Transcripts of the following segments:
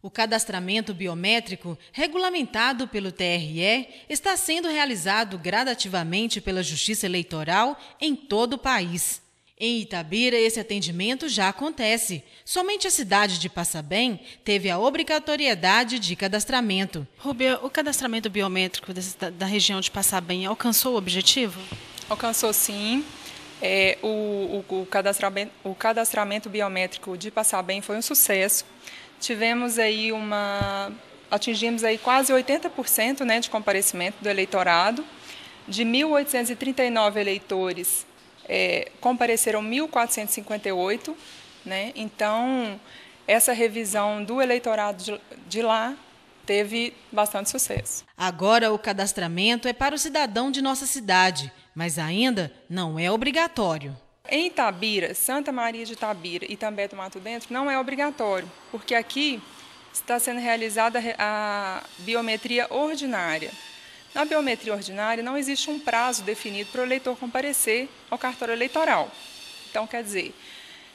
O cadastramento biométrico, regulamentado pelo TRE, está sendo realizado gradativamente pela Justiça Eleitoral em todo o país. Em Itabira, esse atendimento já acontece. Somente a cidade de Passabém teve a obrigatoriedade de cadastramento. Rubia, o cadastramento biométrico da, região de Passabém alcançou o objetivo? Alcançou sim. É, o, o, o, cadastramento, o cadastramento biométrico de Passabém foi um sucesso tivemos aí uma atingimos aí quase 80% né, de comparecimento do eleitorado. De 1.839 eleitores, é, compareceram 1.458. Né? Então, essa revisão do eleitorado de, de lá teve bastante sucesso. Agora, o cadastramento é para o cidadão de nossa cidade, mas ainda não é obrigatório. Em Itabira, Santa Maria de Itabira e também do Mato Dentro, não é obrigatório, porque aqui está sendo realizada a biometria ordinária. Na biometria ordinária não existe um prazo definido para o eleitor comparecer ao cartório eleitoral. Então, quer dizer,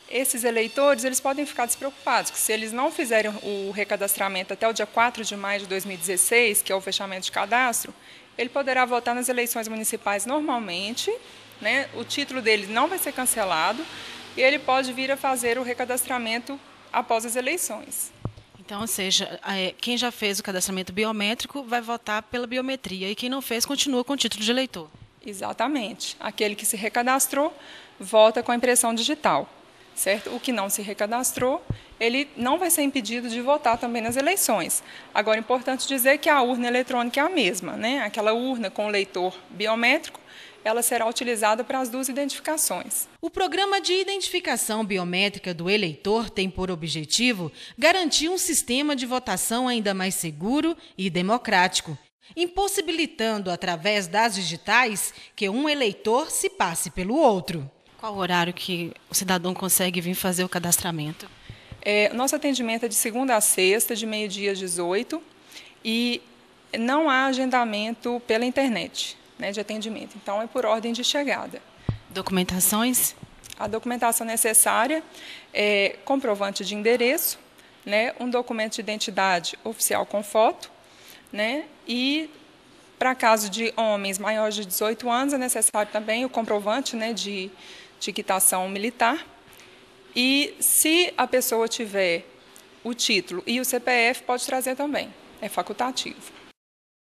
esses eleitores eles podem ficar despreocupados, que se eles não fizerem o recadastramento até o dia 4 de maio de 2016, que é o fechamento de cadastro, ele poderá votar nas eleições municipais normalmente né? o título dele não vai ser cancelado e ele pode vir a fazer o recadastramento após as eleições. Então, ou seja, é, quem já fez o cadastramento biométrico vai votar pela biometria e quem não fez continua com o título de eleitor. Exatamente. Aquele que se recadastrou vota com a impressão digital, certo? O que não se recadastrou, ele não vai ser impedido de votar também nas eleições. Agora, é importante dizer que a urna eletrônica é a mesma, né? Aquela urna com leitor biométrico ela será utilizada para as duas identificações. O programa de identificação biométrica do eleitor tem por objetivo garantir um sistema de votação ainda mais seguro e democrático, impossibilitando, através das digitais, que um eleitor se passe pelo outro. Qual o horário que o cidadão consegue vir fazer o cadastramento? É, nosso atendimento é de segunda a sexta, de meio-dia às 18, e não há agendamento pela internet né, de atendimento. Então, é por ordem de chegada. Documentações? A documentação necessária é comprovante de endereço, né, um documento de identidade oficial com foto, né, e para caso de homens maiores de 18 anos é necessário também o comprovante né, de, de quitação militar. E se a pessoa tiver o título e o CPF, pode trazer também, é facultativo.